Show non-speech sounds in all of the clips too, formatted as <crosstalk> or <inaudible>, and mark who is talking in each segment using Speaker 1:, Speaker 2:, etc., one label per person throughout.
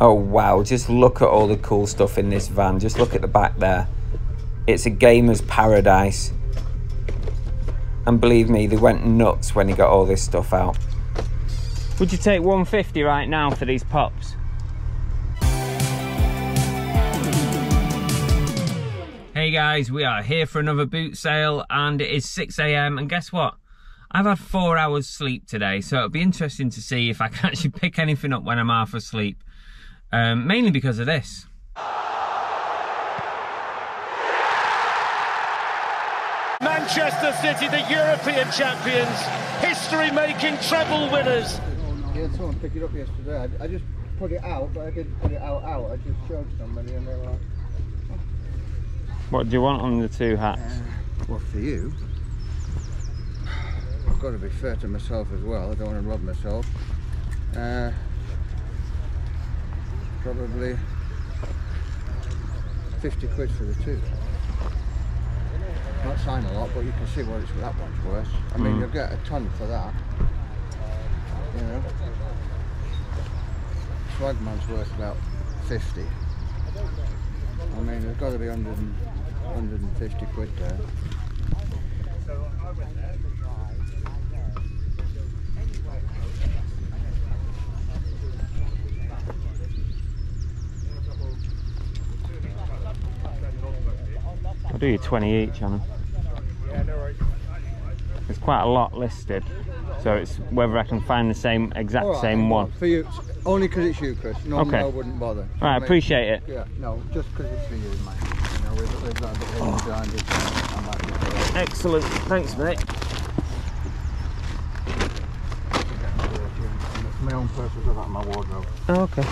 Speaker 1: Oh wow, just look at all the cool stuff in this van. Just look at the back there. It's a gamer's paradise. And believe me, they went nuts when he got all this stuff out. Would you take 150 right now for these pops? Hey guys, we are here for another boot sale and it is 6am and guess what? I've had four hours sleep today, so it'll be interesting to see if I can <laughs> actually pick anything up when I'm half asleep. Um, mainly because of this.
Speaker 2: Manchester City, the European champions, history-making treble winners.
Speaker 3: Yeah, someone picked it up yesterday. I, I just put it out, but I didn't put it out out. I just showed somebody and they were like,
Speaker 1: What do you want on the two hats?
Speaker 3: uh, well, for you, I've got to be fair to myself as well. I don't want to rob myself. Uh, probably 50 quid for the two. Not saying a lot, but you can see what it's that much worth. I mean,
Speaker 1: Mm.
Speaker 3: you'll get a ton for that. You know. Swagman's worth about 50. I mean, there's got to be 100 and, 150 quid there.
Speaker 1: Do you 20 each on them. There's quite a lot listed, so it's whether I can find the same exact
Speaker 3: All right,
Speaker 1: same one.
Speaker 3: For you, only because it's you, Chris. Normally
Speaker 1: Okay.
Speaker 3: I wouldn't bother.
Speaker 1: Right,
Speaker 3: I mean,
Speaker 1: appreciate it.
Speaker 3: Yeah, no, just because it's for you, mate. You know, we've, we've got a bit of
Speaker 1: Oh.
Speaker 3: and I'm happy for it.
Speaker 1: Excellent, thanks mate.
Speaker 3: It's my own purpose of that my wardrobe.
Speaker 1: Oh, okay.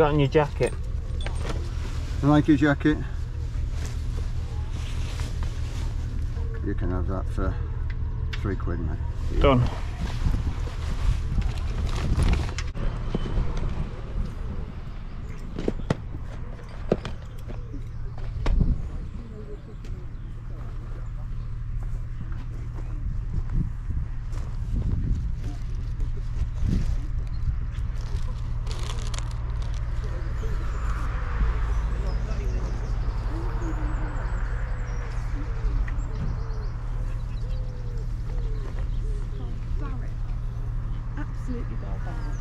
Speaker 1: Got in your jacket?
Speaker 3: I like your jacket. You can have that for three quid, mate.
Speaker 1: Done.
Speaker 4: Absolutely barbaric.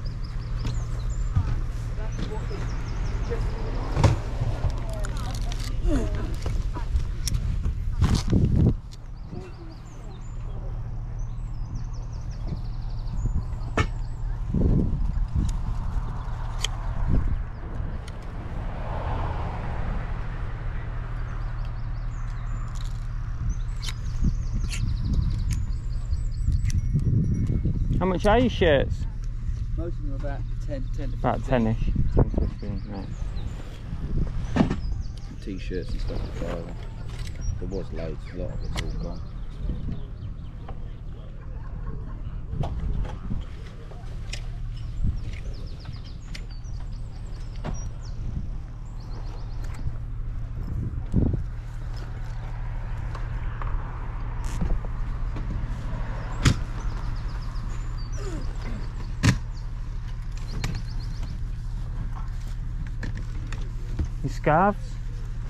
Speaker 1: How much are your shirts?
Speaker 5: Most of them are about 10, 10 to
Speaker 1: About
Speaker 5: 15.
Speaker 1: 10ish. 10 to 15, right.
Speaker 5: T-shirts and stuff to try. There was loads, a lot of it's all gone.
Speaker 1: Scarves?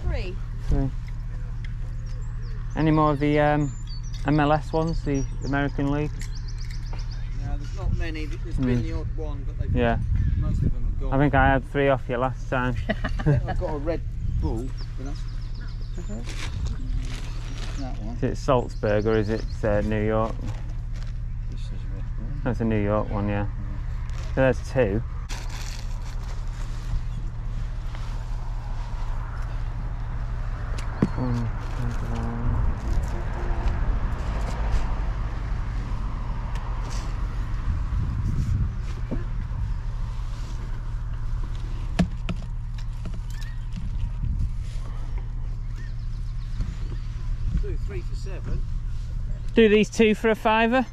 Speaker 4: Three.
Speaker 1: Three. Any more of the um, MLS ones, the American League?
Speaker 5: No, there's not many. There's
Speaker 1: Mm.
Speaker 5: been the odd one, but they've,
Speaker 1: Yeah.
Speaker 5: most of them are gone.
Speaker 1: I think I had three off you last time. <laughs>
Speaker 5: I've got a red bull, but that's that one.
Speaker 1: Is it Salzburg or is it uh, New York?
Speaker 5: This is red bull.
Speaker 1: That's a New York one, yeah. So there's two. One, one.
Speaker 5: Do three for seven.
Speaker 1: Do these two for a fiver.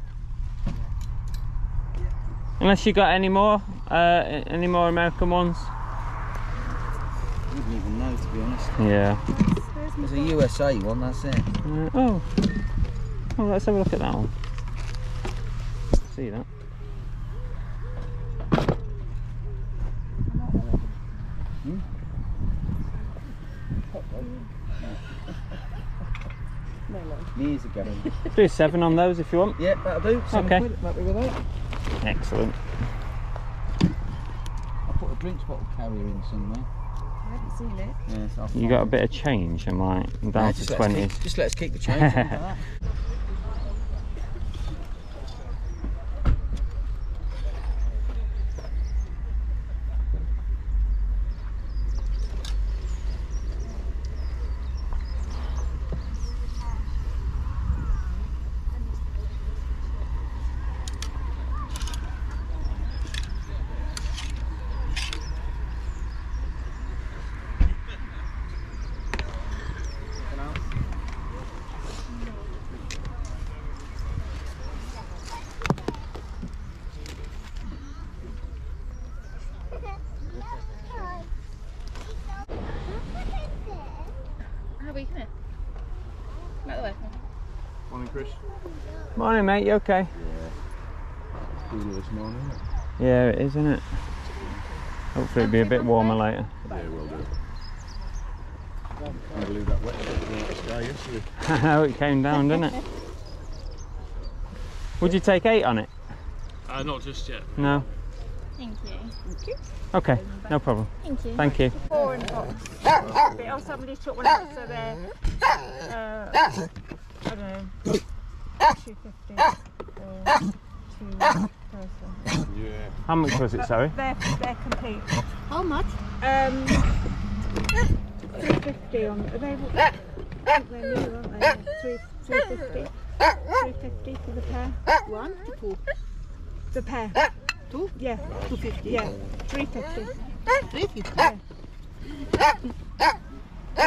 Speaker 1: Unless you got any more, uh, any more American ones.
Speaker 5: I wouldn't even know to be honest.
Speaker 1: Yeah.
Speaker 5: There's a USA one. That's it.
Speaker 1: Uh, oh. Oh, let's have a look at that one. See that?
Speaker 5: Years ago. <laughs>
Speaker 1: Do seven on those if you want.
Speaker 5: yeah, that'll do. Seven
Speaker 1: Okay.
Speaker 5: quid. Happy with that.
Speaker 1: Excellent.
Speaker 5: I'll put a drinks bottle carrier in somewhere.
Speaker 4: I haven't seen it.
Speaker 5: Yes, I'll
Speaker 1: You got a bit of change, I'm like I'm down to
Speaker 5: just let's
Speaker 1: 20.
Speaker 5: keep- just let's keep the change. <laughs> Morning,
Speaker 1: mate. You okay?
Speaker 5: Cooler this morning. isn't it?
Speaker 1: Yeah, it is, isn't it? Hopefully, it'll be a bit warmer later.
Speaker 5: Yeah, will do. Can't believe that wet the sky yesterday.
Speaker 1: How it came down, didn't it? Would you take eight on it?
Speaker 6: Uh, not just yet.
Speaker 1: No.
Speaker 4: Thank you.
Speaker 1: Okay, no problem.
Speaker 4: Thank you.
Speaker 1: Thank you.
Speaker 7: four and hot. oh, somebody took one out, so they're, uh, I don't know, 250 or two person.
Speaker 5: Yeah.
Speaker 1: How much was it? Sorry.
Speaker 7: They're, they're complete.
Speaker 4: How much?
Speaker 7: Um, 350 on, are they, I they're new, aren't they? Three, 350. 350 for the pair.
Speaker 4: One, two,
Speaker 7: The pair.
Speaker 4: Two?
Speaker 7: Yeah.
Speaker 4: 250.
Speaker 7: Yeah. 350.
Speaker 4: 350.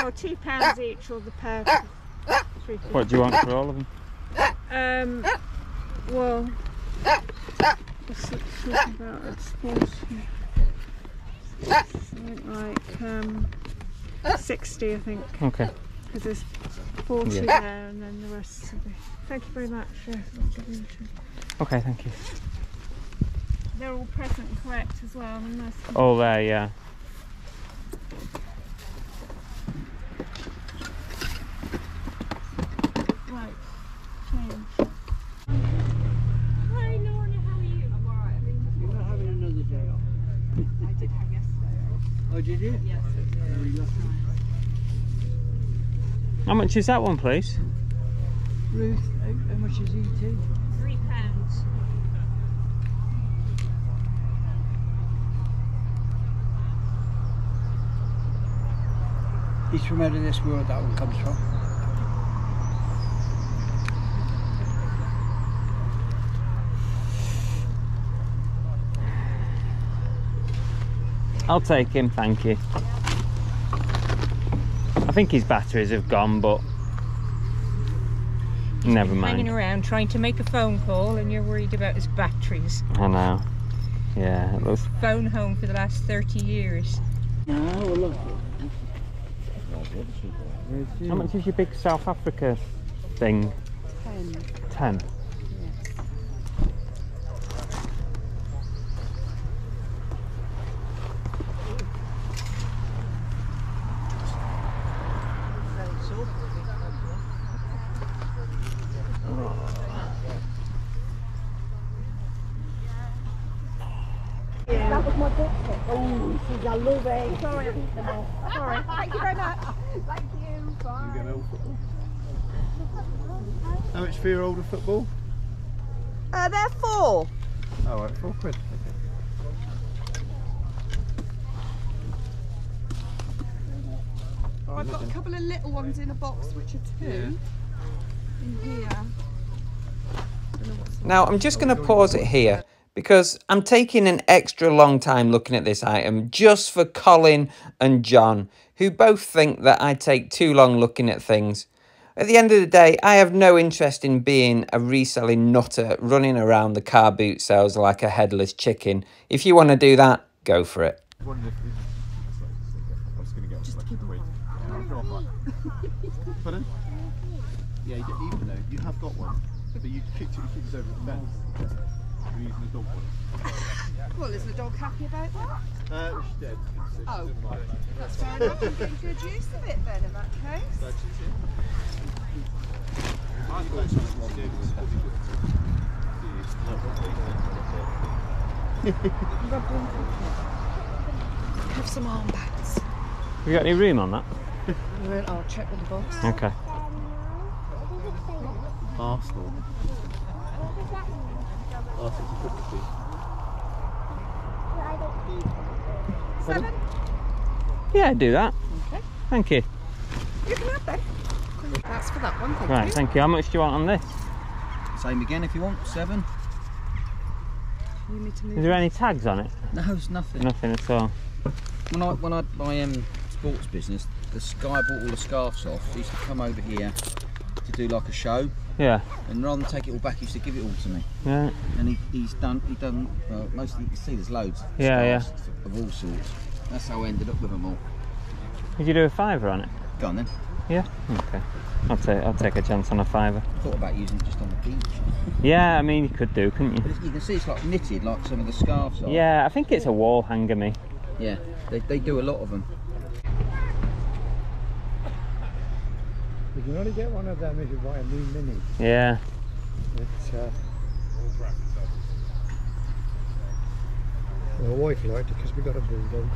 Speaker 7: Or two pounds each, or the pair. 350.
Speaker 1: What do you want for all of them?
Speaker 7: Um, well, what's it talking about? It's. Something like um, sixty, I think,
Speaker 1: Okay.
Speaker 7: because there's forty
Speaker 1: Yeah.
Speaker 7: there, and then the rest will be. Thank you very much. Yeah,
Speaker 1: Okay, thank you.
Speaker 7: they're all present correct as well. I mean, that's
Speaker 1: All there, yeah.
Speaker 7: How
Speaker 1: much is that one, please?
Speaker 8: Ruth, how, how much is ET?
Speaker 7: Three pounds.
Speaker 8: He's from out of this world, that one comes from.
Speaker 1: I'll take him, thank you. I think his batteries have gone, but never mind.
Speaker 9: hanging around trying to make a phone call and you're worried about his batteries.
Speaker 1: I know. Yeah, it looks.
Speaker 9: Phone home for the last 30 years.
Speaker 8: No.
Speaker 1: How much is your big South Africa thing?
Speaker 4: Ten.
Speaker 1: Ten.
Speaker 4: That was my book. Oh, she's a lovely. Sorry, I beat them all. Sorry. Thank you very much. Thank you. Bye.
Speaker 8: How much for your older football?
Speaker 4: Uh, they're four.
Speaker 8: Oh, right, four quid.
Speaker 4: Oh, I've got a couple of little ones in a box, which are two. In here.
Speaker 1: Now, I'm just going to pause it here because I'm taking an extra long time looking at this item just for Colin and John, who both think that I take too long looking at things. At the end of the day, I have no interest in being a reselling nutter running around the car boot sales like a headless chicken. If you want to do that, go for it.
Speaker 8: Yeah, even though you have got one, but you kicked it, you kicked it over the. You're using the dog one.
Speaker 4: Well, is the dog happy about that?
Speaker 8: Uh, she's dead. So she
Speaker 4: Oh. That's fair enough. I'm getting good use of it then in that case.
Speaker 8: Glad she's. I'm glad she's here.
Speaker 4: Have some armbands.
Speaker 1: You got any room on that?
Speaker 4: I'll check with the boss.
Speaker 1: Okay.
Speaker 8: Arsenal. Arsenal's a football team.
Speaker 4: Seven.
Speaker 1: Yeah, do that.
Speaker 4: Okay.
Speaker 1: Thank you.
Speaker 4: You can have them. That's for that one. Thank
Speaker 1: Right,
Speaker 4: you.
Speaker 1: thank you. How much do you want on this?
Speaker 5: Same again if you want, seven.
Speaker 4: You need to move.
Speaker 1: Is there any tags on it?
Speaker 5: No, it's nothing.
Speaker 1: Nothing at all.
Speaker 5: When I when I had my um, sports business, this guy bought all the scarves off. He used to come over here to do like a show,
Speaker 1: Yeah.
Speaker 5: and rather than take it all back, he used to give it all to me.
Speaker 1: Yeah.
Speaker 5: And he, he's done he done well, mostly. You can see there's loads. Of
Speaker 1: Yeah,
Speaker 5: scarves Of all sorts. That's how I ended up with them all.
Speaker 1: Did you do a fiver on it?
Speaker 5: Go on then.
Speaker 1: Yeah. Okay. I'll take I'll take a chance on a fiver.
Speaker 5: Thought about using it just on the beach.
Speaker 1: Yeah, I mean you could do, couldn't you?
Speaker 5: it's, you can see it's like knitted, like some of the scarves are.
Speaker 1: Yeah, I think it's a wall hanger me.
Speaker 5: Yeah. They, they do a lot of them.
Speaker 8: You can only get one of them if you buy a new mini.
Speaker 1: Yeah.
Speaker 8: It's, uh, my wife liked it because we got a bulldog.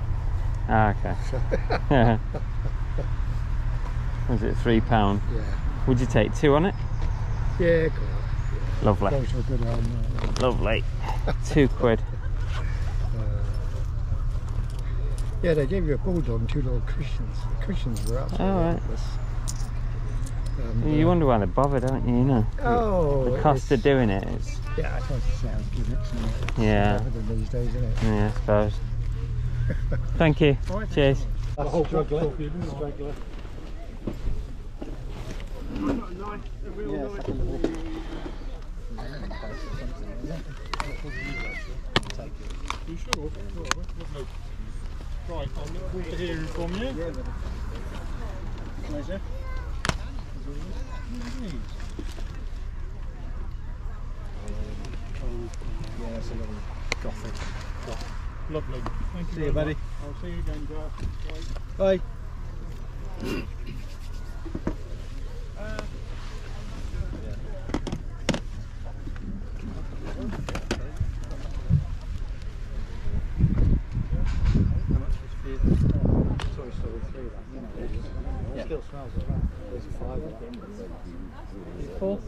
Speaker 1: Ah, okay. <laughs> <laughs> Was it three pound?
Speaker 8: Yeah.
Speaker 1: Would you take two on it?
Speaker 8: Yeah, cool.
Speaker 1: Lovely.
Speaker 8: Goes to a good home. uh,
Speaker 1: Lovely. Two quid. <laughs>
Speaker 8: Yeah, they gave you a bulldog and two little cushions. The cushions were absolutely
Speaker 1: Oh, right.
Speaker 8: Hopeless. And,
Speaker 1: You wonder why they bother, don't you? You know.
Speaker 8: Oh,
Speaker 1: The cost of doing it is.
Speaker 8: Yeah, I suppose it sounds good. Isn't it?
Speaker 1: Yeah.
Speaker 8: These days, isn't it?
Speaker 1: Yeah, I suppose. Thank you. <laughs> Cheers.
Speaker 8: That's a struggler. struggler.
Speaker 6: You sure? Right, I'll look forward to hearing from you.
Speaker 8: Pleasure.
Speaker 6: Lovely. Thank you.
Speaker 8: See you, buddy.
Speaker 6: much. I'll see you again, Josh.
Speaker 8: Bye. Still smells like that. There's a five.
Speaker 1: Four.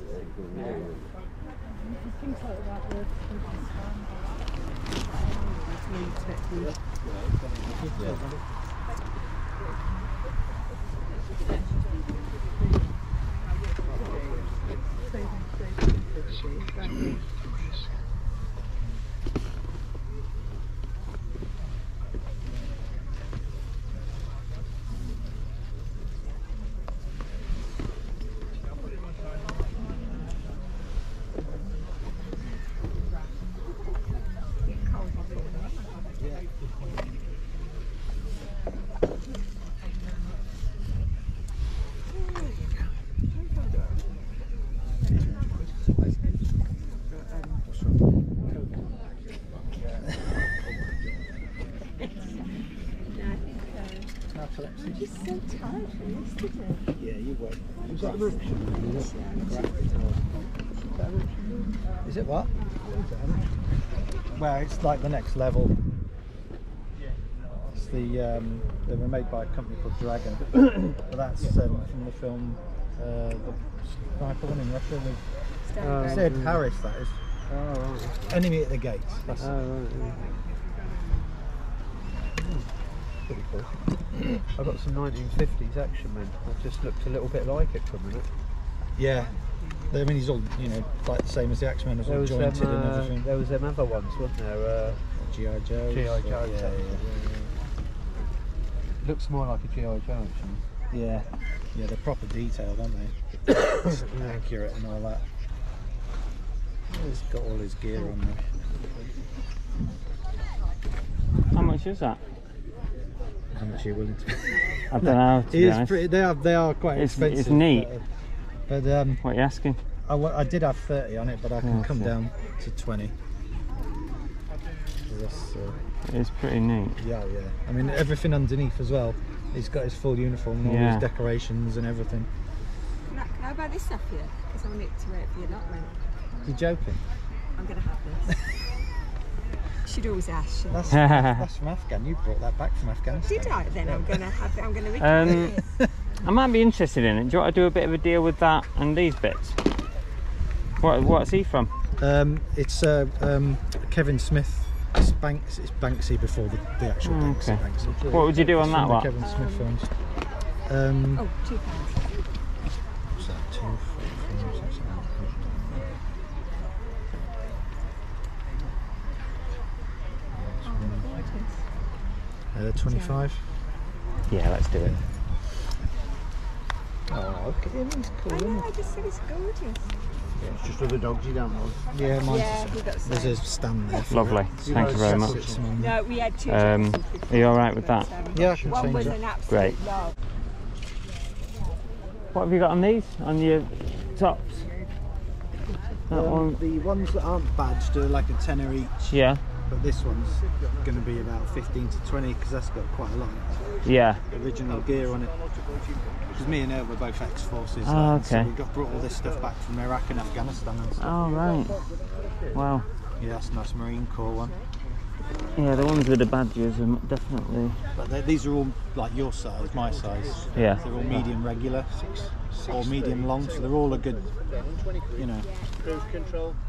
Speaker 8: Is it what? Well, it's like the next level. That's the um, they were made by a company called Dragon. <coughs> but that's um, from the film uh, the sniper one in Russia. The,
Speaker 10: Oh,
Speaker 8: Sid. Harris, that is.
Speaker 10: Oh, right.
Speaker 8: Enemy at the gates. That's
Speaker 10: Oh, right.
Speaker 8: Pretty cool.
Speaker 10: I've got some 1950s action men. That just looked a little bit like it for a minute.
Speaker 8: Yeah. I mean, he's all you know, like the same as the X Men, as
Speaker 10: There
Speaker 8: all
Speaker 10: was, them,
Speaker 8: jointed and
Speaker 10: uh,
Speaker 8: everything.
Speaker 10: there was them other ones, wasn't there? Uh,
Speaker 8: GI Joe.
Speaker 10: G.I. Joe.
Speaker 8: Yeah, yeah,
Speaker 10: Looks more like a G.I. Joe actually.
Speaker 8: yeah. Yeah, they're proper detailed, aren't they? <coughs> Accurate and all that. He's got all his gear on there.
Speaker 1: How much is that?
Speaker 8: How much are you willing to? <laughs>
Speaker 1: I don't know. To
Speaker 8: He
Speaker 1: be
Speaker 8: is pretty. They are. They are quite
Speaker 1: It's- it's
Speaker 8: expensive.
Speaker 1: neat.
Speaker 8: But, but um,
Speaker 1: What are you asking?
Speaker 8: I, I did have thirty on it, but I can come
Speaker 1: Okay.
Speaker 8: down to twenty. So that's, uh,
Speaker 1: It's pretty neat.
Speaker 8: yeah, yeah. I mean, everything underneath as well. He's got his full uniform, and all
Speaker 1: Yeah.
Speaker 8: his decorations and everything.
Speaker 4: Can I, can I buy this stuff here? Because I want it to wait for your not man.
Speaker 8: You joking?
Speaker 4: I'm going to have this. <laughs> Should always ask. shouldn't
Speaker 8: That's, that's <laughs> from Afghan. You brought that back from
Speaker 4: I?
Speaker 8: Afghanistan.
Speaker 4: Did I? Then I'm going to have it. I'm going <laughs> to
Speaker 1: Um,
Speaker 4: it.
Speaker 1: I might be interested in it. Do you want to do a bit of a deal with that and these bits? What What's he from?
Speaker 8: Um, it's uh, um, Kevin Smith. It's Banks. It's Banksy before the, the actual
Speaker 1: Oh,
Speaker 8: Banksy.
Speaker 1: okay.
Speaker 8: Banksy.
Speaker 1: What would you do on
Speaker 8: It's
Speaker 1: that one?
Speaker 8: Kevin Smith films. Um,
Speaker 4: Oh, two pounds.
Speaker 8: what's that? Two, four, four, six, eight, Uh, 25.
Speaker 1: Yeah, let's do it.
Speaker 8: Oh, look at him. He's cool,
Speaker 4: I know. I just think it's gorgeous.
Speaker 8: Yeah, It's just other dogs you don't want. Yeah, mine's
Speaker 4: Yeah,
Speaker 8: the
Speaker 4: we got
Speaker 8: same. There's a stand there. for
Speaker 1: Lovely.
Speaker 8: it.
Speaker 1: Thank you very much.
Speaker 8: Put.
Speaker 4: No, we had two.
Speaker 1: Um, are you all right with that?
Speaker 4: um,
Speaker 8: Yeah, I can
Speaker 4: One
Speaker 8: change
Speaker 4: was
Speaker 8: that.
Speaker 4: an absolute
Speaker 1: Great.
Speaker 4: love.
Speaker 1: What have you got on these? On your tops? That
Speaker 8: Um,
Speaker 1: one?
Speaker 8: the ones that aren't badged are like a tenner each,
Speaker 1: Yeah.
Speaker 8: But this one's going to be about 15 to 20 because that's got quite a lot of
Speaker 1: Yeah.
Speaker 8: original gear on it. Because me and her were both ex-forces,
Speaker 1: Ah,
Speaker 8: like, so
Speaker 1: okay.
Speaker 8: we got brought all this stuff back from Iraq and Afghanistan and stuff.
Speaker 1: Oh, right. Wow.
Speaker 8: Yeah, that's a nice Marine Corps one.
Speaker 1: Yeah, the ones with the badges are definitely.
Speaker 8: But they- these are all like your size, my size.
Speaker 1: Yeah.
Speaker 8: They're all medium regular or medium long, so they're all a good, you know,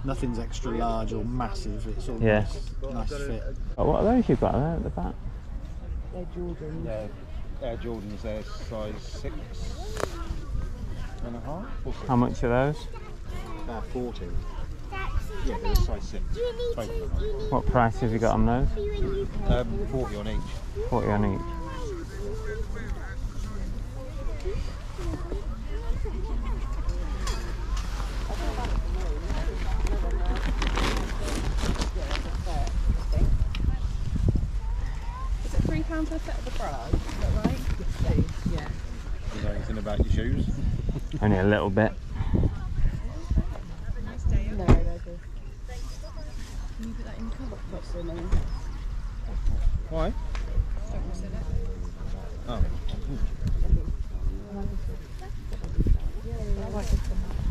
Speaker 8: nothing's extra large or massive. It's all
Speaker 1: Yeah.
Speaker 8: nice, nice fit.
Speaker 1: Oh, what are those you've got there at the back? Air Jordans.
Speaker 11: Yeah, Air Jordans, they're size six and a half. Or six.
Speaker 1: How much are those?
Speaker 11: Uh, 14. Yeah, they're size six. Both of them.
Speaker 1: What price have you got on those?
Speaker 11: Um, 40 on each.
Speaker 1: 40 on each.
Speaker 4: Is it three pounds a set of the bras? Is that right? Yeah.
Speaker 11: You know anything about your shoes?
Speaker 1: Only a little bit.
Speaker 4: No, they're good. Can you put that in the? What's the name?
Speaker 11: Why? Oh.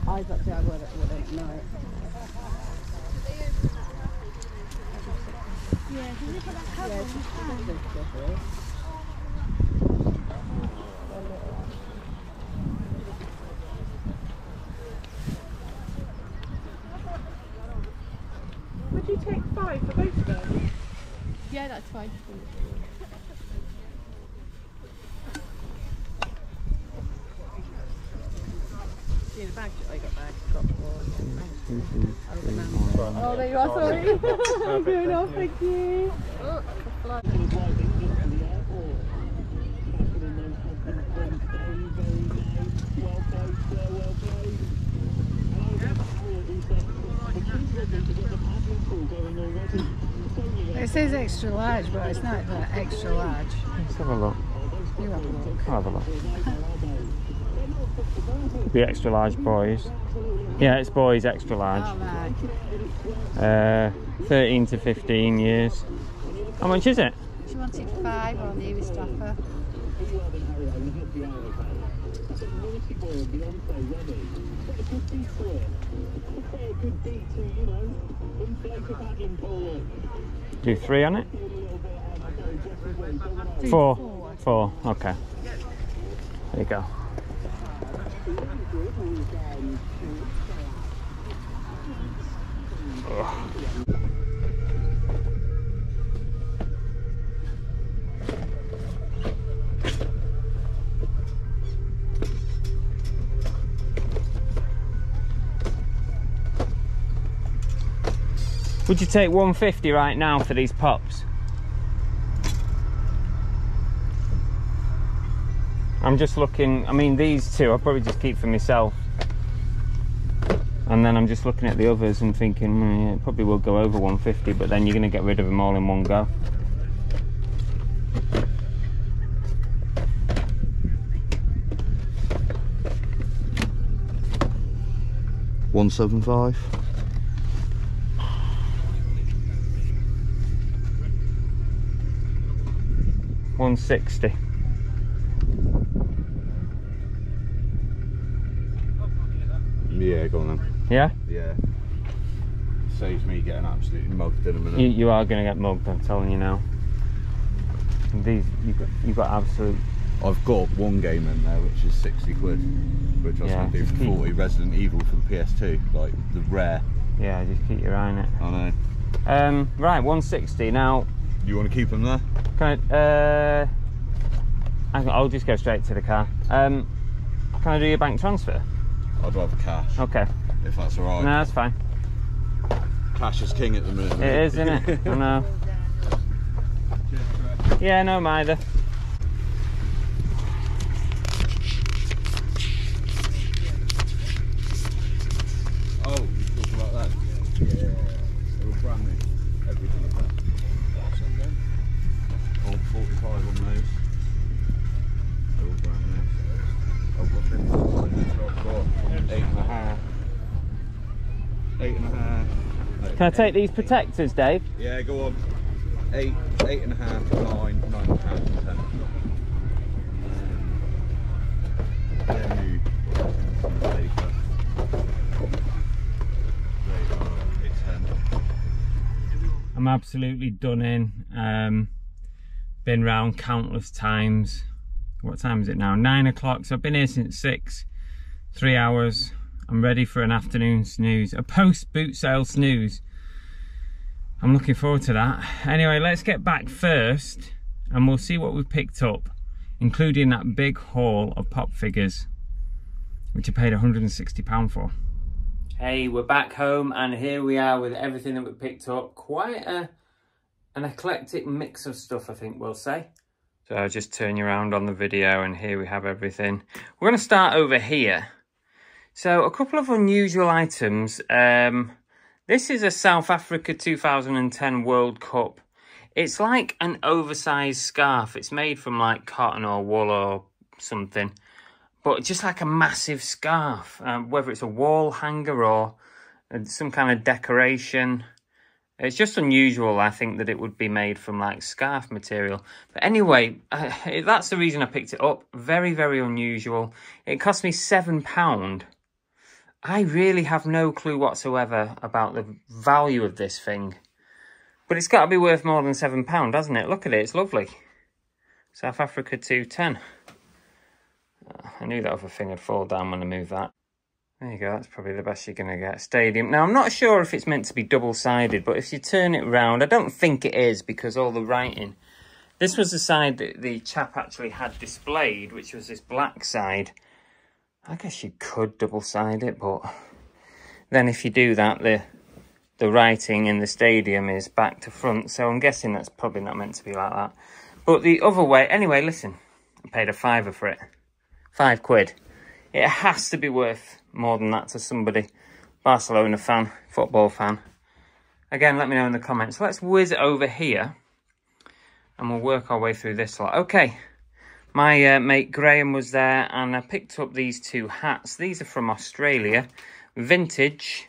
Speaker 4: I got the I would wouldn't know. Yeah, can you put that cover on the
Speaker 7: Would you take five for both of them?
Speaker 12: Yeah, that's fine.
Speaker 4: Yeah, the bag. I got bags. Got one.
Speaker 12: Oh, there you are, sorry. Good enough, <laughs> thank you.
Speaker 13: It says extra large, but it's not that extra large.
Speaker 1: Let's have a look.
Speaker 13: You have a look.
Speaker 1: I'll have a look. The extra large boys. Yeah, it's boys extra large.
Speaker 13: Oh.
Speaker 1: Uh, 13 to 15 years. How much is it?
Speaker 13: She wanted five on the newest offer.
Speaker 1: Do three on it? Four.
Speaker 13: four.
Speaker 1: Four. Okay. There you go. Would you take 150 right now for these pops? I'm just looking, I mean these two I'll probably just keep for myself. And then I'm just looking at the others and thinking, "Hmm, yeah, it probably will go over 150, but then you're going to get rid of them all in one go.
Speaker 11: One seven five.
Speaker 1: One sixty.
Speaker 11: Yeah, go on then.
Speaker 1: Yeah?
Speaker 11: Yeah. Saves me getting absolutely mugged in a minute.
Speaker 1: You, you are going to get mugged, I'm telling you now. And these, you've got, you've got absolute.
Speaker 11: I've got one game in there which is 60 quid, which I was
Speaker 1: Yeah,
Speaker 11: going to do for
Speaker 1: keep-
Speaker 11: 40 Resident Evil for the PS2, like the rare.
Speaker 1: Yeah, just keep your eye on it.
Speaker 11: I know.
Speaker 1: Um, right, 160. Now,
Speaker 11: You want to keep them there?
Speaker 1: can I, uh, I- I'll just go straight to the car. Um, can I do your bank transfer?
Speaker 11: I'd rather cash,
Speaker 1: Okay.
Speaker 11: if that's alright.
Speaker 1: No, that's fine.
Speaker 11: Cash is king at the minute.
Speaker 1: It
Speaker 11: mate.
Speaker 1: is, isn't it? <laughs> I know. Yeah, no, either.
Speaker 11: Oh, you talking about that? Yeah. They're all brand new. Everything like that. All 45 on those. They're all brand new. I've got 55 so I've got eight and a half. Eight and a half.
Speaker 1: Can I take these protectors, Dave?
Speaker 11: Yeah, go on. Eight, eight and a half, nine, nine and a half, and ten. They're new. They are ten.
Speaker 1: I'm absolutely done in. Um, been round countless times. What time is it now? Nine o'clock. So I've been here since six. Three hours. I'm ready for an afternoon snooze. A post boot sale snooze. I'm looking forward to that. Anyway, let's get back first and we'll see what we've picked up, including that big haul of pop figures, which I paid £160 for. Hey, we're back home and here we are with everything that we picked up. Quite a, an eclectic mix of stuff, I think we'll say. So I'll just turn you around on the video and here we have everything. We're going to start over here. So a couple of unusual items. Um, this is a South Africa 2010 World Cup. It's like an oversized scarf. It's made from like cotton or wool or something but just like a massive scarf, um, whether it's a wall hanger or uh, some kind of decoration. It's just unusual, I think, that it would be made from like scarf material. But anyway, uh, <laughs> that's the reason I picked it up. Very, very unusual. It cost me £7. I really have no clue whatsoever about the value of this thing. But it's got to be worth more than £7, hasn't it? Look at it, it's lovely. South Africa 210. I knew that other thing would fall down when I moved that. There you go, that's probably the best you're going to get. Stadium. Now, I'm not sure if it's meant to be double-sided, but if you turn it round, I don't think it is because all the writing... This was the side that the chap actually had displayed, which was this black side. I guess you could double-side it, but... Then if you do that, the the writing in the stadium is back to front, so I'm guessing that's probably not meant to be like that. But the other way... Anyway, listen. I paid a fiver for it. Five quid. It has to be worth more than that to somebody. Barcelona fan, football fan. Again, let me know in the comments. Let's whiz over here. And we'll work our way through this lot. Okay. My uh, mate Graham was there and I picked up these two hats. These are from Australia. Vintage.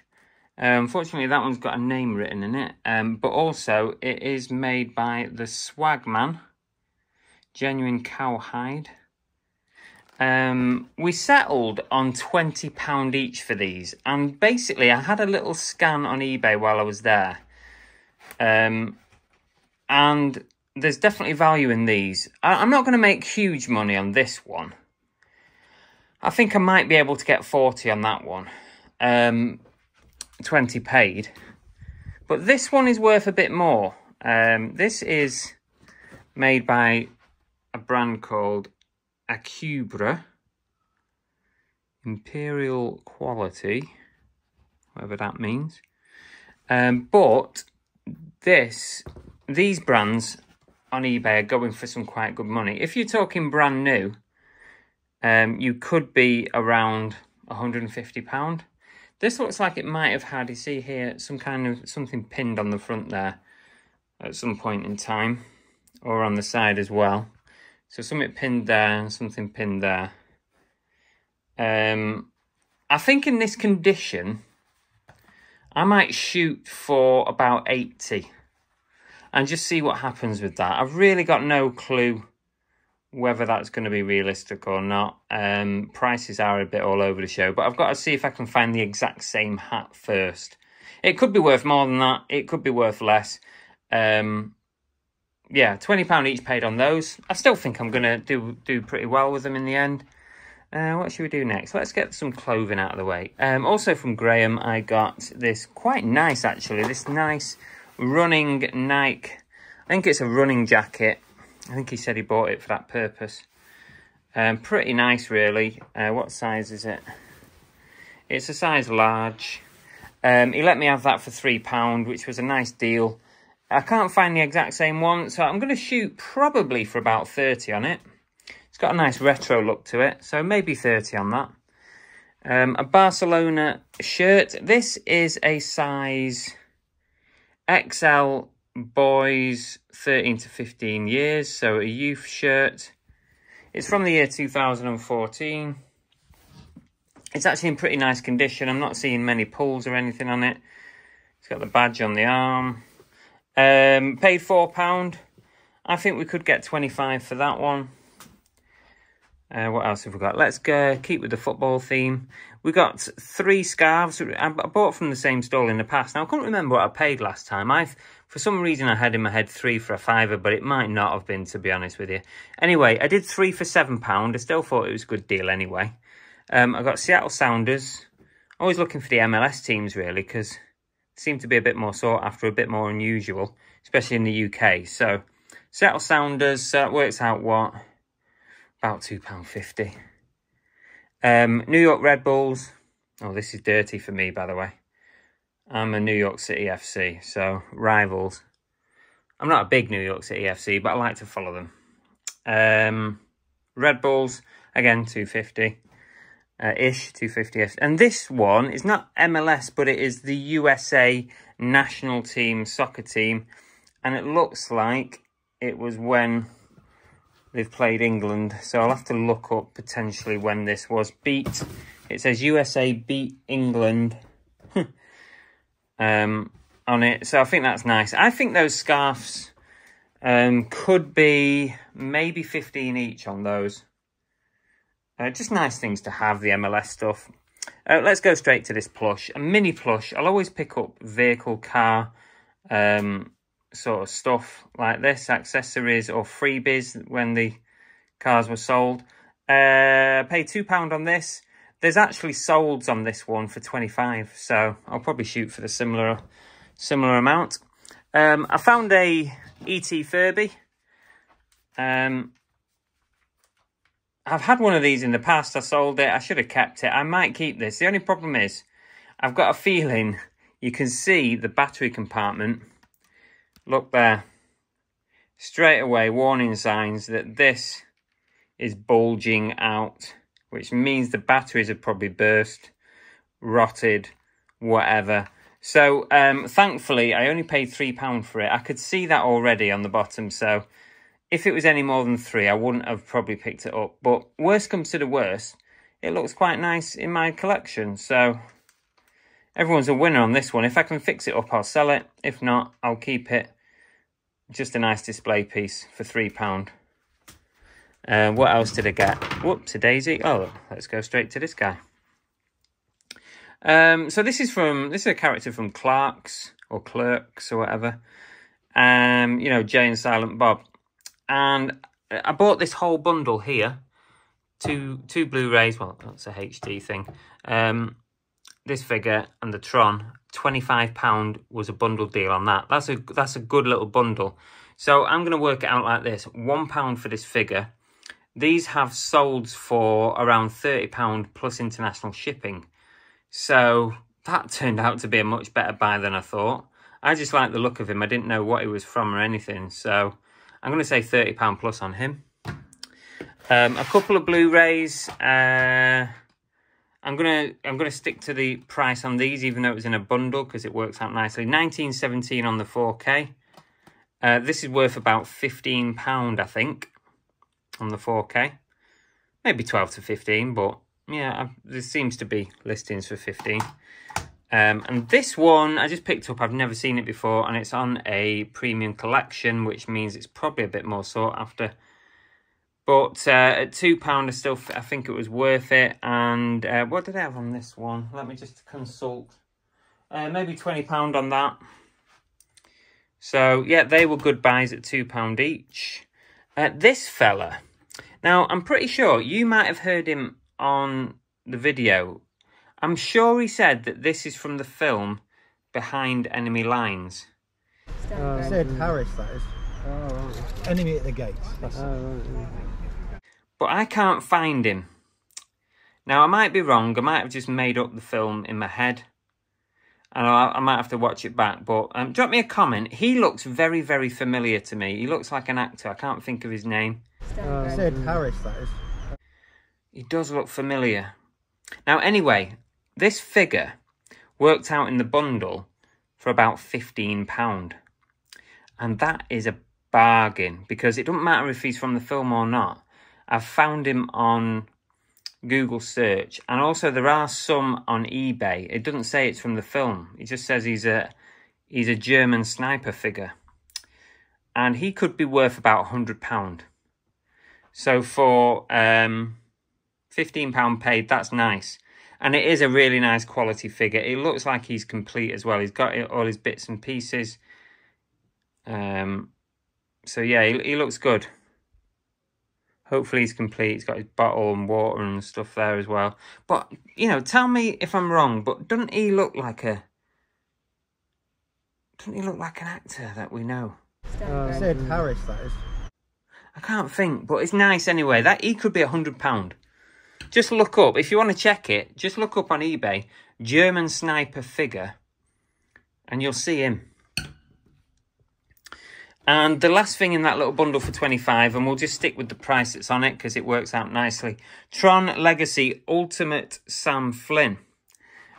Speaker 1: Uh, unfortunately, that one's got a name written in it. Um, but also, it is made by the Swagman. Genuine cowhide. Um, we settled on £20 each for these. And basically, I had a little scan on eBay while I was there. Um, and there's definitely value in these. I, I'm not going to make huge money on this one. I think I might be able to get 40 on that one. Um, 20 paid. But this one is worth a bit more. Um, this is made by a brand called Akubra. Imperial Quality, whatever that means. Um, but this, these brands on eBay are going for some quite good money. If you're talking brand new, um, you could be around 150 pound. This looks like it might have had, you see here, some kind of something pinned on the front there at some point in time, or on the side as well. So something pinned there and something pinned there. Um, I think in this condition, I might shoot for about 80 and just see what happens with that. I've really got no clue whether that's going to be realistic or not. Um, prices are a bit all over the show, but I've got to see if I can find the exact same hat first. It could be worth more than that. It could be worth less. Um, yeah, £20 each paid on those. I still think I'm going to do do pretty well with them in the end. Uh, what should we do next? Let's get some clothing out of the way. Um, also from Graham, I got this quite nice, actually. This nice running Nike. I think it's a running jacket. I think he said he bought it for that purpose. Um, pretty nice, really. Uh, what size is it? It's a size large. Um, he let me have that for £3, which was a nice deal. I can't find the exact same one, so I'm going to shoot probably for about 30 on it. It's got a nice retro look to it, so maybe 30 on that. Um, a Barcelona shirt. This is a size XL boys 13 to 15 years, so a youth shirt. It's from the year 2014. It's actually in pretty nice condition. I'm not seeing many pulls or anything on it. It's got the badge on the arm. Um, paid £4. I think we could get 25 for that one. Uh, what else have we got? Let's go keep with the football theme. We got three scarves. I bought from the same stall in the past. Now, I couldn't remember what I paid last time. I, For some reason, I had in my head three for a fiver, but it might not have been, to be honest with you. Anyway, I did three for £7. I still thought it was a good deal anyway. Um, I got Seattle Sounders. Always looking for the MLS teams, really, because seem to be a bit more sought after, a bit more unusual, especially in the UK. So, Seattle Sounders, uh, works out what? About £2.50. Um, New York Red Bulls. Oh, this is dirty for me, by the way. I'm a New York City FC, so rivals. I'm not a big New York City FC, but I like to follow them. Um, Red Bulls, again, 250 uh, ish, 250 And this one is not MLS, but it is the USA national team soccer team. And it looks like it was when they've played England. So I'll have to look up potentially when this was beat. It says USA beat England <laughs> um, on it. So I think that's nice. I think those scarves um, could be maybe 15 each on those. Uh, just nice things to have, the MLS stuff. Uh, let's go straight to this plush. A mini plush. I'll always pick up vehicle, car, um, sort of stuff like this, accessories or freebies when the cars were sold. Uh, pay £2 on this. There's actually solds on this one for 25 so I'll probably shoot for the similar similar amount. Um, I found a ET Furby. Um, I've had one of these in the past. I sold it. I should have kept it. I might keep this. The only problem is I've got a feeling you can see the battery compartment Look there. Straight away, warning signs that this is bulging out, which means the batteries have probably burst, rotted, whatever. So, um, thankfully, I only paid £3 for it. I could see that already on the bottom, so if it was any more than three, I wouldn't have probably picked it up. But worst comes to the worst, it looks quite nice in my collection. So, everyone's a winner on this one. If I can fix it up, I'll sell it. If not, I'll keep it. Just a nice display piece for £3. Uh, what else did I get? Whoops, a daisy. Oh, let's go straight to this guy. Um, so this is from, this is a character from Clarks or Clerks or whatever. Um, you know, Jay and Silent Bob. And I bought this whole bundle here. Two two Blu-rays, well, that's a HD thing. Um, this figure and the Tron, £25 was a bundle deal on that. That's a that's a good little bundle. So I'm going to work it out like this. £1 for this figure. These have sold for around £30 plus international shipping. So that <laughs> turned out to be a much better buy than I thought. I just like the look of him. I didn't know what he was from or anything. So I'm going to say £30 plus on him. Um, a couple of Blu-rays. Uh, I'm gonna I'm gonna stick to the price on these, even though it was in a bundle, because it works out nicely. 1917 on the 4K. Uh, this is worth about £15, I think, on the 4K. Maybe 12 to 15, but yeah, I've, there seems to be listings for 15. Um, and this one I just picked up. I've never seen it before, and it's on a premium collection, which means it's probably a bit more sought after. But uh, at £2, I still I think it was worth it. And uh, what did I have on this one? Let me just consult. Uh, maybe £20 on that. So, yeah, they were good buys at £2 each. Uh, this fella. Now, I'm pretty sure you might have heard him on the video. I'm sure he said that this is from the film Behind Enemy Lines.
Speaker 10: Oh,
Speaker 8: said Paris, that is.
Speaker 10: Oh, right.
Speaker 8: Enemy at the gates. That's
Speaker 10: Oh, right. yeah.
Speaker 1: But I can't find him. Now, I might be wrong. I might have just made up the film in my head. And I, I might have to watch it back. But um, drop me a comment. He looks very, very familiar to me. He looks like an actor. I can't think of his name.
Speaker 8: Said
Speaker 10: yeah.
Speaker 8: Paris, that is.
Speaker 1: He does look familiar. Now, anyway, this figure worked out in the bundle for about £15. And that is a bargain because it doesn't matter if he's from the film or not. I've found him on Google search and also there are some on eBay. It doesn't say it's from the film. It just says he's a he's a German sniper figure. And he could be worth about £100. So for um, £15 paid, that's nice. And it is a really nice quality figure. It looks like he's complete as well. He's got all his bits and pieces. Um, so yeah, he, he looks good. Hopefully he's complete. He's got his bottle and water and stuff there as well. But, you know, tell me if I'm wrong, but doesn't he look like a... Doesn't he look like an actor that we know?
Speaker 10: Uh,
Speaker 8: Said
Speaker 10: yeah. Mm.
Speaker 8: Paris, that is.
Speaker 1: I can't think, but it's nice anyway. That he could be a hundred pound. Just look up if you want to check it. Just look up on eBay German sniper figure, and you'll see him. And the last thing in that little bundle for 25, and we'll just stick with the price that's on it because it works out nicely. Tron Legacy Ultimate Sam Flynn.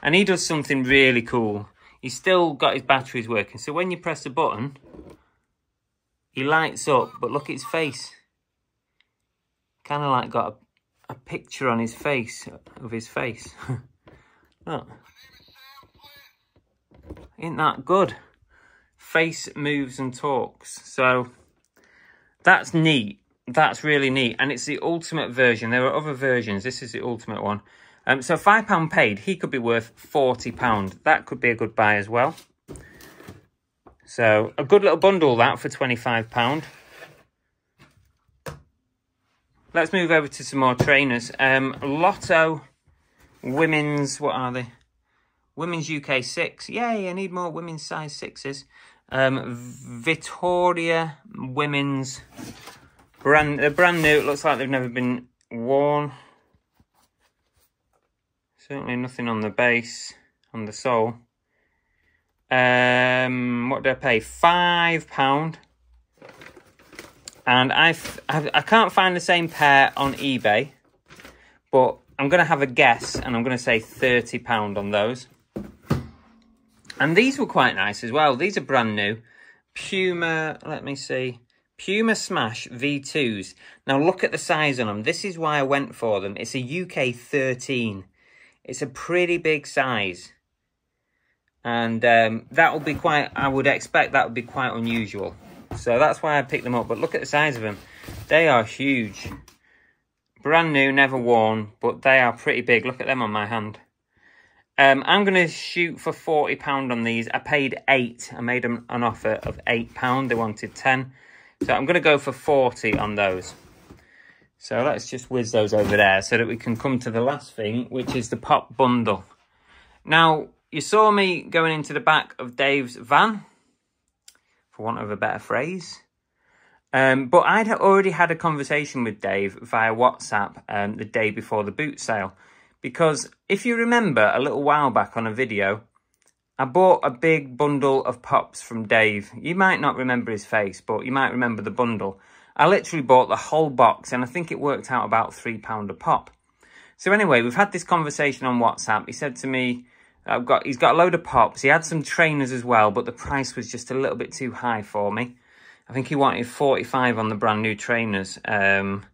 Speaker 1: And he does something really cool. He's still got his batteries working. So when you press the button, he lights up, but look at his face. Kind of like got a, a picture on his face, of his face. <laughs> look. That good? Face moves and talks. So that's neat. That's really neat. And it's the ultimate version. There are other versions. This is the ultimate one. Um, so £5 paid, he could be worth £40. That could be a good buy as well. So a good little bundle that for £25. Let's move over to some more trainers. Um, Lotto women's, what are they? Women's UK 6. Yay, I need more women's size 6s. Um, Victoria women's brand, they're brand new. It looks like they've never been worn. Certainly nothing on the base, on the sole. Um, what did I pay? Five pound. And I've, I've I can't find the same pair on eBay, but I'm gonna have a guess, and I'm gonna say thirty pound on those. And these were quite nice as well. These are brand new. Puma. Let me see. Puma Smash V2s. Now look at the size on them. This is why I went for them. It's a UK 13. It's a pretty big size. And um, that will be quite, I would expect that would be quite unusual. So that's why I picked them up. But look at the size of them. They are huge. Brand new, never worn, but they are pretty big. Look at them on my hand. Um, I'm going to shoot for £40 on these. I paid 8 I made them an offer of £8. They wanted 10 So I'm going to go for 40 on those. So let's just whiz those over there so that we can come to the last thing, which is the pop bundle. Now, you saw me going into the back of Dave's van, for want of a better phrase. Um, but I'd already had a conversation with Dave via WhatsApp um, the day before the boot sale. Because if you remember a little while back on a video, I bought a big bundle of pops from Dave. You might not remember his face, but you might remember the bundle. I literally bought the whole box and I think it worked out about £3 a pop. So anyway, we've had this conversation on WhatsApp. He said to me, I've got, he's got a load of pops. He had some trainers as well, but the price was just a little bit too high for me. I think he wanted 45 on the brand new trainers um,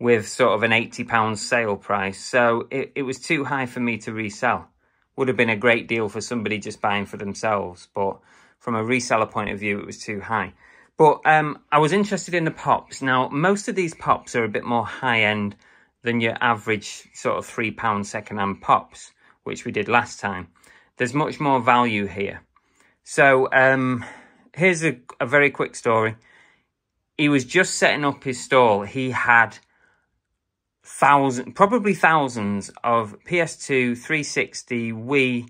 Speaker 1: with sort of an £80 sale price. So it, it was too high for me to resell. Would have been a great deal for somebody just buying for themselves. But from a reseller point of view, it was too high. But um, I was interested in the pops. Now, most of these pops are a bit more high-end than your average sort of £3 second-hand pops, which we did last time. There's much more value here. So um, here's a, a very quick story. He was just setting up his stall. He had thousands, probably thousands of PS2, 360, Wii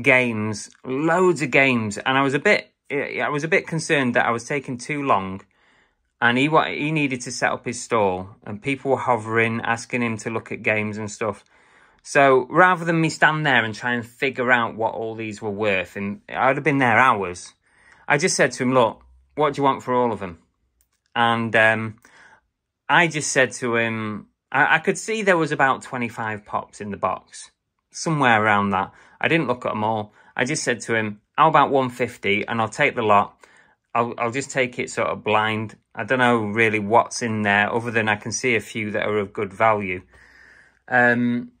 Speaker 1: games, loads of games. And I was a bit, I was a bit concerned that I was taking too long. And he he needed to set up his stall and people were hovering asking him to look at games and stuff. So rather than me stand there and try and figure out what all these were worth and i'd have been there hours i just said to him look what do you want for all of them and um, i just said to him I, I could see there was about 25 pops in the box somewhere around that i didn't look at them all i just said to him how about 150 and i'll take the lot I'll, I'll just take it sort of blind. I don't know really what's in there other than I can see a few that are of good value. Um,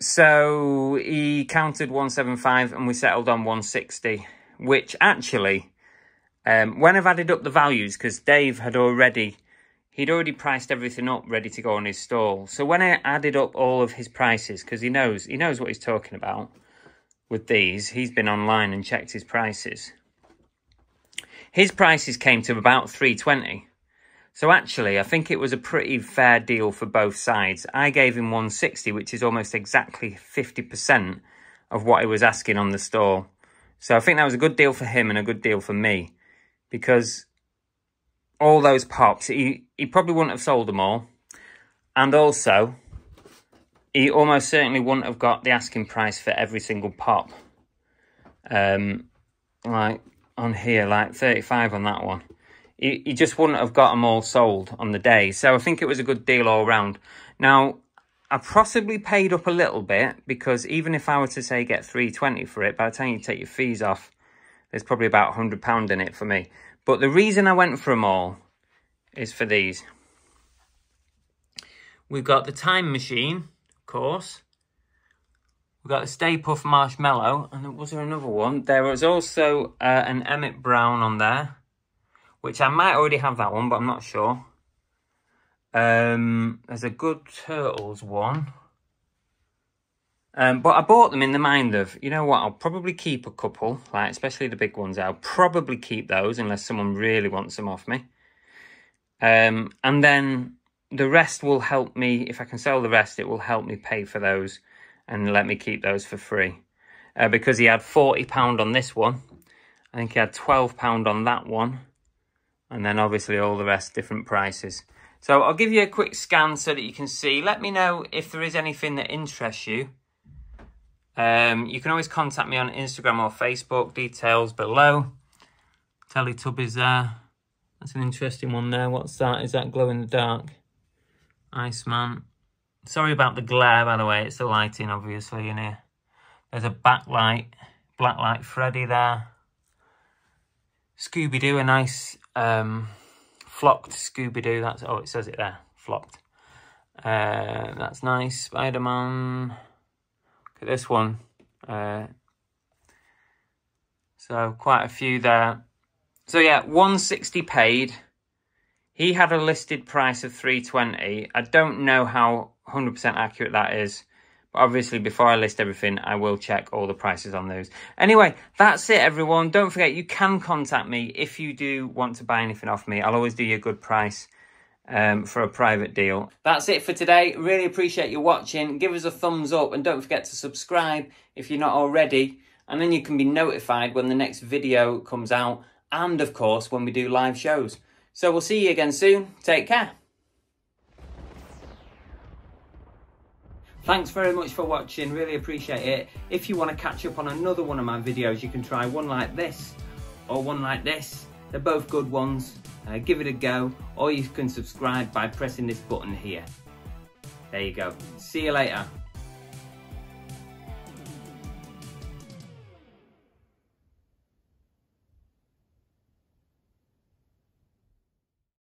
Speaker 1: so he counted 175 and we settled on 160, which actually, um, when I've added up the values, because Dave had already, he'd already priced everything up ready to go on his stall. So when I added up all of his prices, because he knows, he knows what he's talking about with these, he's been online and checked his prices. His prices came to about 320. So actually, I think it was a pretty fair deal for both sides. I gave him 160, which is almost exactly 50% of what he was asking on the store. So I think that was a good deal for him and a good deal for me. Because all those pops, he, he probably wouldn't have sold them all. And also, he almost certainly wouldn't have got the asking price for every single pop. Um, like, on here, like 35 on that one. He, you just wouldn't have got them all sold on the day. So I think it was a good deal all round. Now, I possibly paid up a little bit because even if I were to say get 320 for it, by the time you take your fees off, there's probably about £100 in it for me. But the reason I went for them all is for these. We've got the time machine, of course. We've got the Stay Puft Marshmallow, and was there another one? There was also uh, an Emmett Brown on there, which I might already have that one, but I'm not sure. Um, there's a Good Turtles one. Um, but I bought them in the mind of, you know what, I'll probably keep a couple, like especially the big ones. I'll probably keep those unless someone really wants them off me. Um, and then the rest will help me, if I can sell the rest, it will help me pay for those and let me keep those for free. Uh, because he had £40 on this one. I think he had £12 on that one. And then obviously all the rest different prices. So I'll give you a quick scan so that you can see. Let me know if there is anything that interests you. Um, you can always contact me on Instagram or Facebook. Details below. Teletubbies there. That's an interesting one there. What's that? Is that glow in the dark? Iceman. Sorry about the glare, by the way. It's the lighting, obviously, in here. There's a backlight, Blacklight Freddy there. Scooby-Doo, a nice um, flocked Scooby-Doo. That's Oh, it says it there, flocked. Uh, that's nice. Spider-Man. At this one. Uh, so quite a few there. So yeah, 160 paid. He had a listed price of 320. I don't know how 100% accurate that is, But obviously, before I list everything, I will check all the prices on those. Anyway, that's it, everyone. Don't forget, you can contact me if you do want to buy anything off me. I'll always do you a good price um, for a private deal. That's it for today. Really appreciate you watching. Give us a thumbs up and don't forget to subscribe if you're not already. And then you can be notified when the next video comes out and, of course, when we do live shows. So we'll see you again soon. Take care. Thanks very much for watching, really appreciate it. If you want to catch up on another one of my videos, you can try one like this or one like this. They're both good ones. Uh, give it a go, or you can subscribe by pressing this button here. There you go. See you later.